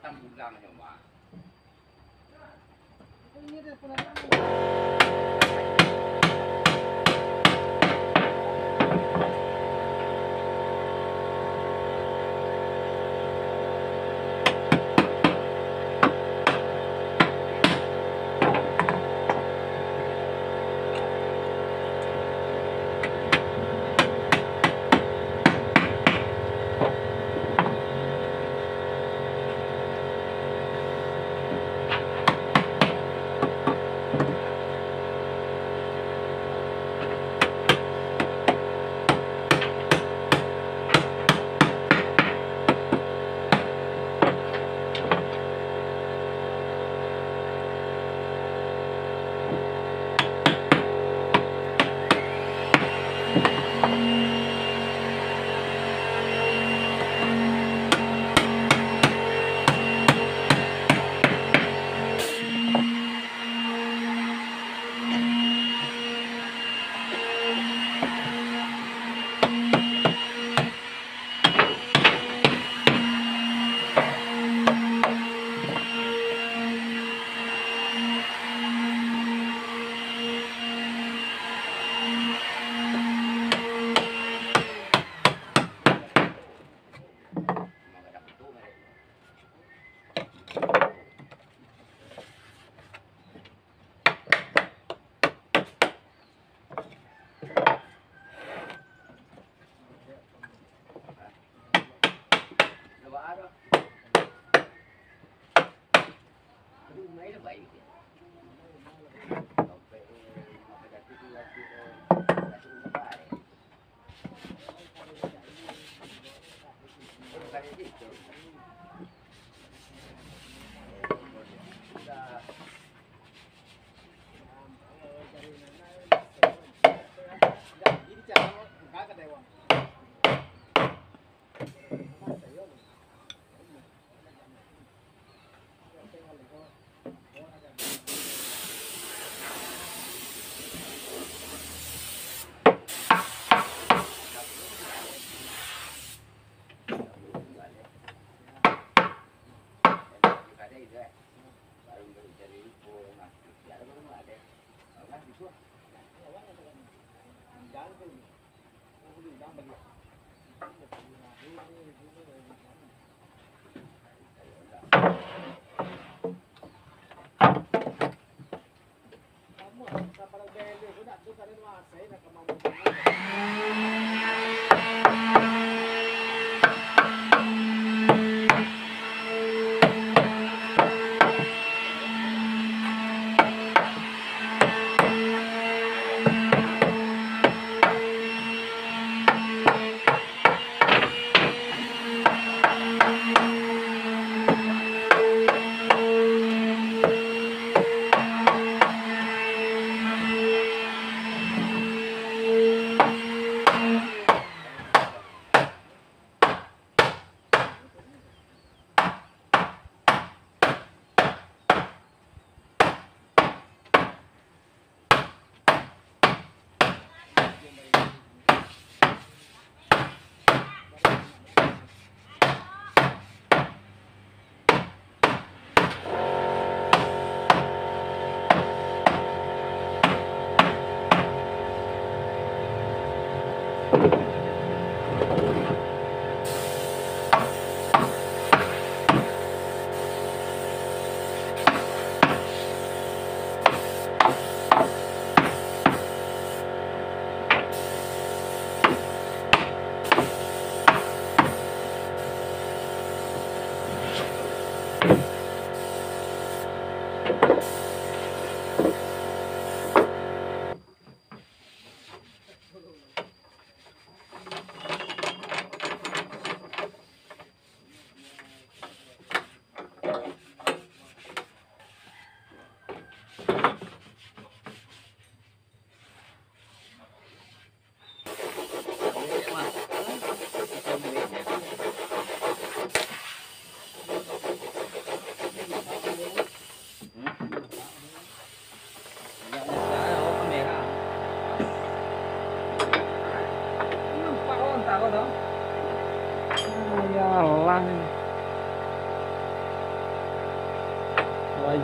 tambul lang yung mga. Ini dia pula. Sarah. Ooh, right away. Sama, sa parang dahil yung hunat, doon ka rin mga asay, nakamamagin.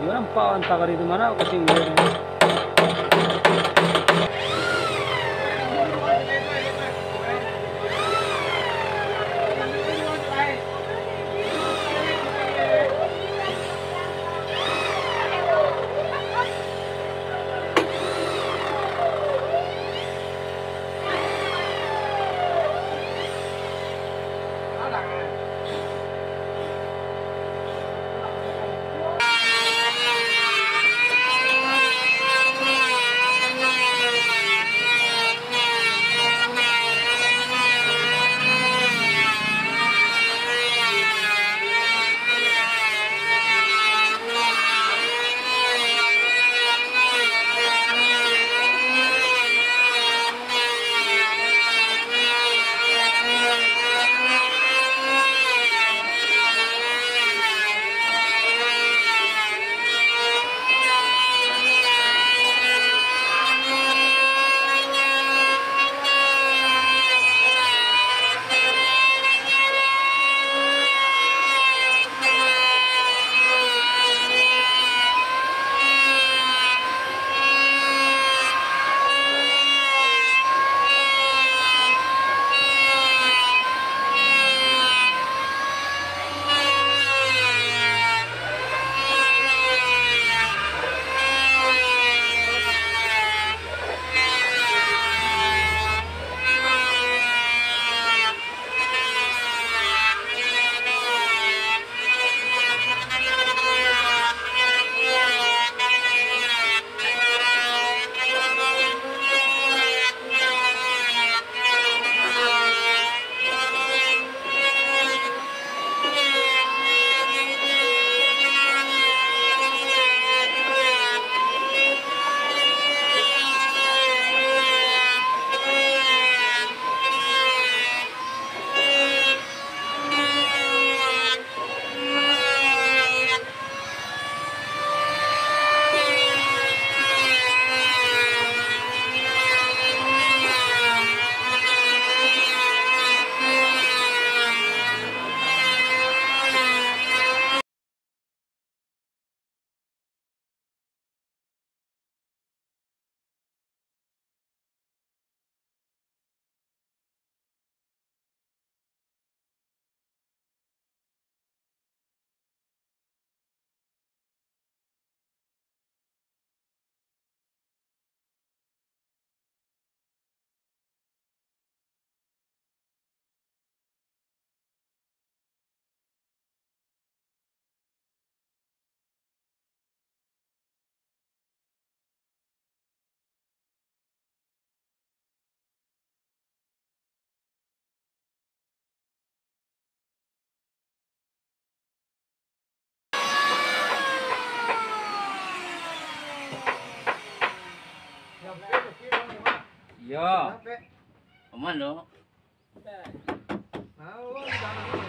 Nampak entah kali di mana kucing dia. Yo. Kenapa? Aman lo. Mau, jangan.